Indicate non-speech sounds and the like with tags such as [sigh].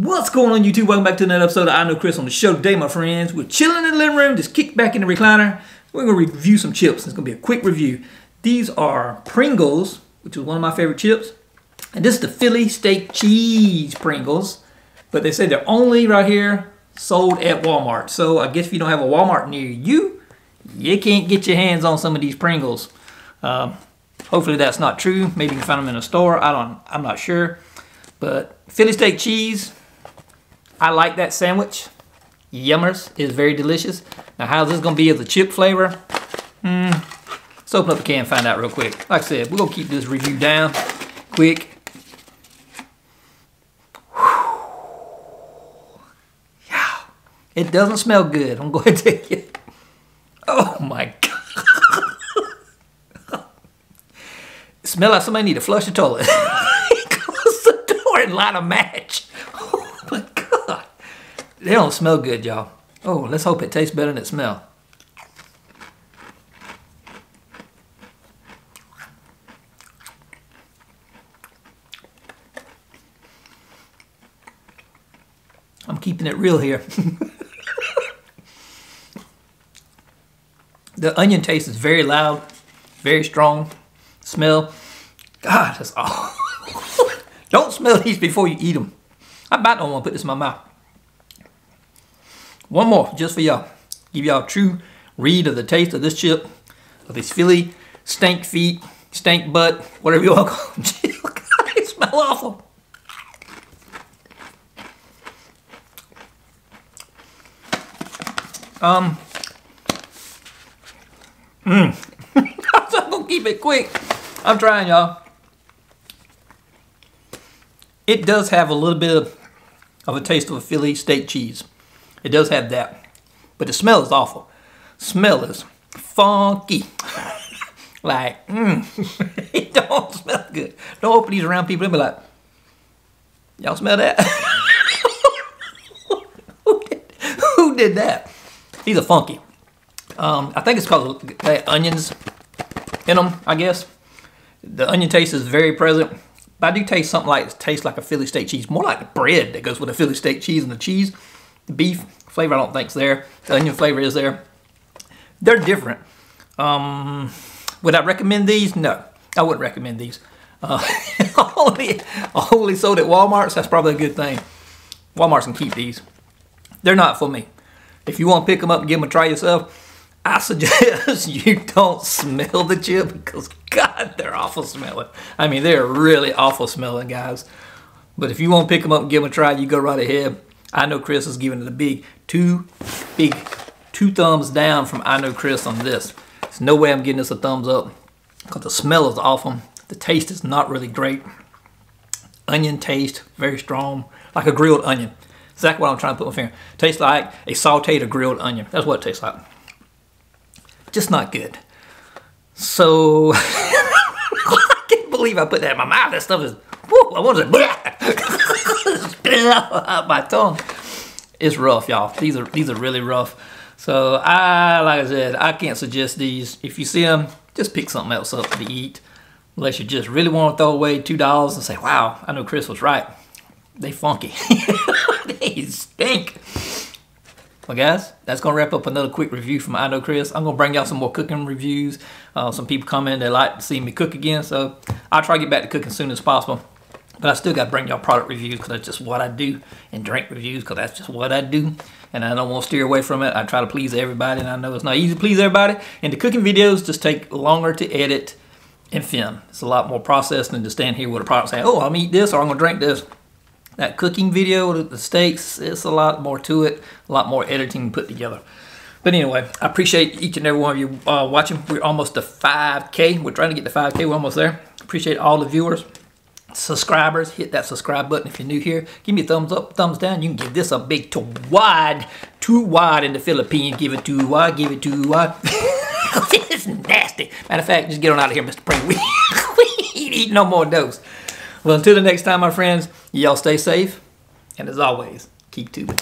What's going on YouTube? Welcome back to another episode of I Know Chris on the show today, my friends. We're chilling in the living room, just kick back in the recliner. We're gonna review some chips. It's gonna be a quick review. These are Pringles, which is one of my favorite chips. And this is the Philly Steak Cheese Pringles. But they say they're only right here sold at Walmart. So I guess if you don't have a Walmart near you, you can't get your hands on some of these Pringles. Um, hopefully that's not true. Maybe you can find them in a store. I don't, I'm not sure. But Philly steak cheese, I like that sandwich. Yummers is very delicious. Now how's this gonna be as a chip flavor? Hmm, let's open up the can and find out real quick. Like I said, we're gonna keep this review down quick. Yeah, it doesn't smell good. I'm going [laughs] to take it. Oh my God. [laughs] smell like somebody need to flush the toilet. [laughs] Close the door and light a match. They don't smell good, y'all. Oh, let's hope it tastes better than it smells. I'm keeping it real here. [laughs] the onion taste is very loud, very strong. Smell, God, that's awful. [laughs] don't smell these before you eat them. I about don't want to put this in my mouth. One more, just for y'all. Give y'all a true read of the taste of this chip, of this Philly stank feet, stank butt, whatever you want to call them. [laughs] God, they smell awful. Um. Mmm. [laughs] I'm gonna keep it quick. I'm trying, y'all. It does have a little bit of, of a taste of a Philly steak cheese. It does have that. But the smell is awful. Smell is funky. [laughs] like, mmm. [laughs] it don't smell good. Don't open these around people and be like, y'all smell that? [laughs] who, did, who did that? These are funky. Um, I think it's have onions in them, I guess. The onion taste is very present. But I do taste something like, it tastes like a Philly steak cheese. More like the bread that goes with the Philly steak cheese and the cheese. The beef flavor I don't think's there. The onion flavor is there. They're different. Um, would I recommend these? No, I wouldn't recommend these. Uh, [laughs] only, only sold at Walmart's, that's probably a good thing. Walmart's can keep these. They're not for me. If you want to pick them up and give them a try yourself, I suggest [laughs] you don't smell the chip because God, they're awful smelling. I mean, they're really awful smelling, guys. But if you want to pick them up and give them a try, you go right ahead. I know Chris is giving it a big two, big two thumbs down from I know Chris on this. There's no way I'm getting this a thumbs up because the smell is awful. The taste is not really great. Onion taste, very strong, like a grilled onion. Exactly what I'm trying to put my finger. Tastes like a sauteed or grilled onion. That's what it tastes like. Just not good. So, [laughs] I can't believe I put that in my mouth. That stuff is, whoo, I want to [laughs] spit it out my tongue. It's rough, y'all. These are these are really rough. So, I like I said, I can't suggest these. If you see them, just pick something else up to eat. Unless you just really want to throw away $2 and say, wow, I know Chris was right. They funky. [laughs] they stink. Well, guys, that's going to wrap up another quick review from I Know Chris. I'm going to bring y'all some more cooking reviews. Uh, some people come in, they like to see me cook again, so I'll try to get back to cooking as soon as possible. But I still got to bring y'all product reviews because that's just what I do, and drink reviews because that's just what I do. And I don't want to steer away from it. I try to please everybody, and I know it's not easy to please everybody. And the cooking videos just take longer to edit and film. It's a lot more process than to stand here with a product saying, oh, I'm going to eat this or I'm going to drink this that cooking video, with the steaks, it's a lot more to it, a lot more editing put together. But anyway, I appreciate each and every one of you uh, watching. We're almost to 5K. We're trying to get to 5K. We're almost there. Appreciate all the viewers, subscribers. Hit that subscribe button if you're new here. Give me a thumbs up, thumbs down. You can give this a big too wide, too wide in the Philippines. Give it too wide, give it too wide. [laughs] it's nasty. Matter of fact, just get on out of here, Mr. Pring. [laughs] We, we eat no more dose. Well, until the next time, my friends, y'all stay safe. And as always, keep tubing.